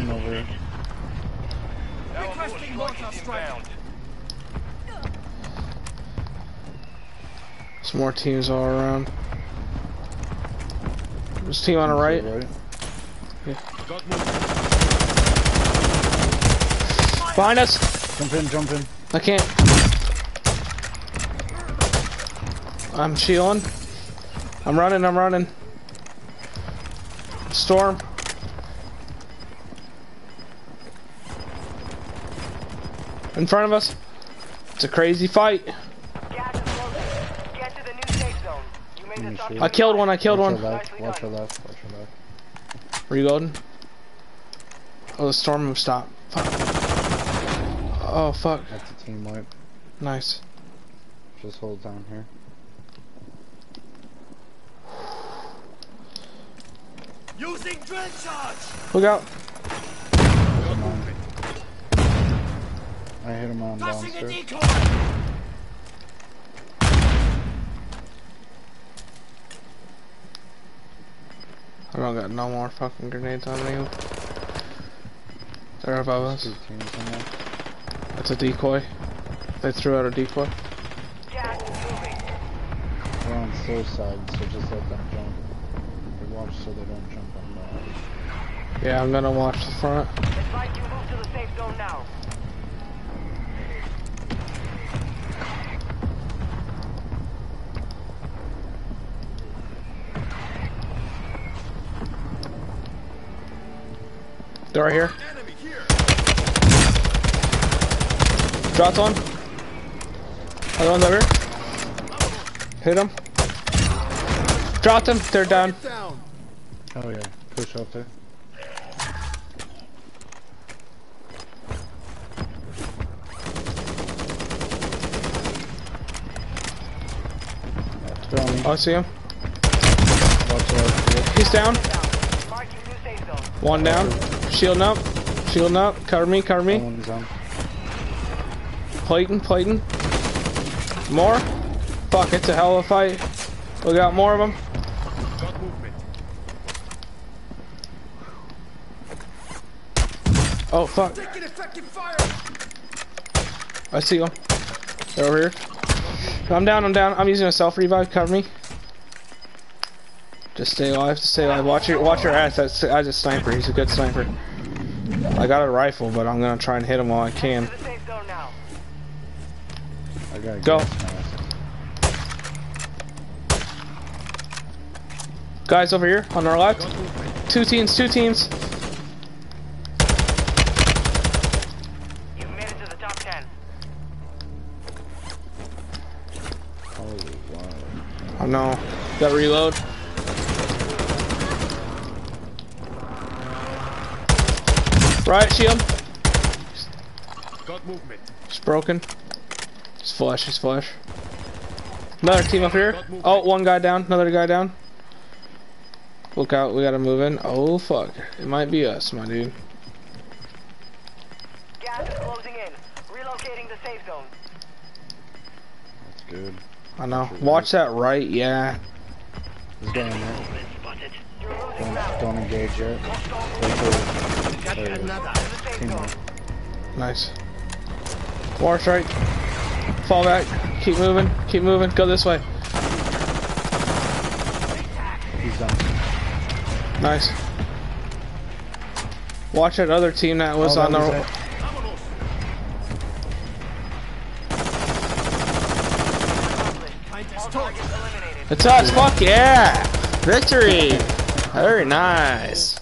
team over here. Requesting mortar strike. Some more teams all around. There's a team on the right. Behind us! Jump in, jump in. I can't. I'm shielding. I'm running, I'm running. Storm. In front of us. It's a crazy fight. Gas is closing. Get to the new safe zone. You made Let the me top see. I killed one, I killed watch one. Your left, watch your left, watch your left. Reloading. Oh, the storm move stop. Fuck. Oh, fuck. That's a team wipe. Nice. Just hold down here. Using drill charge. Look out. Hit him on Passing a decoy. I don't got no more fucking grenades on me. They're above us. Two teams in there. That's a decoy. They threw out a decoy. gas is moving. We're on their side, so just let them jump. We watch so they don't jump on the Yeah, I'm gonna watch the front. Advise you move to the safe zone now. They're right here. Enemy here. Dropped one. Other one's over here. Hit him. Dropped him. They're down. Down. Oh yeah, push up there. Oh, I see him. Watch out. He's down. Marking new safe zone. One down. Shielding up. Shielding up. Cover me. Cover me. Plating. Plating. More. Fuck, it's a hell of a fight. We got more of them. Oh, fuck. Taking effective fire. I see them. They're over here. I'm down, I'm down. I'm using a self revive. Cover me. Just stay alive. Just stay alive. Watch your watch your ass. That's that's a sniper. He's a good sniper. I got a rifle, but I'm gonna try and hit him while I can. To the safe zone now. I gotta Go. Guys over here on our left. Two teams. Two teams. You've made it to the top 10. Holy wow. Oh no. Got reload. Right shield. Got movement. It's broken. It's flush. It's flush. Another team up here. Oh, one guy down. Another guy down. Look out. We gotta move in. Oh, fuck. It might be us, my dude. Gas is closing in. Relocating the safe zone. That's good. I know. Watch that right. Yeah. He's going there. Don't, don't engage yet. Wait till Got There. another. To the safe team zone. up. Nice. War strike. Fall back. Keep moving. Keep moving. Go this way. He's done. Nice. Watch that other team that was Oh, on that the. was it. Eliminated. It's us. Fuck yeah. Victory. Very nice.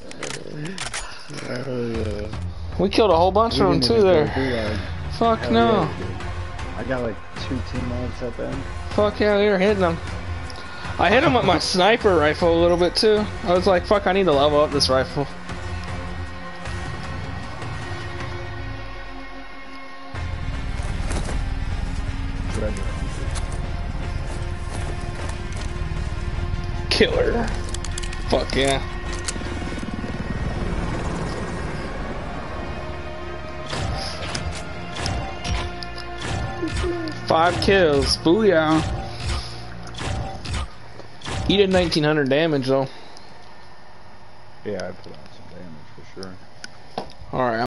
We killed a whole bunch of them too there. Fuck Hell no. yeah. I got like two team wipes at. Fuck yeah, we were hitting them. I hit him with my sniper rifle a little bit too. I was like, fuck, I need to level up this rifle. Killer. Fuck yeah. Five kills. Booyah. He did 1900 damage though. Yeah, I put on some damage for sure. Alright,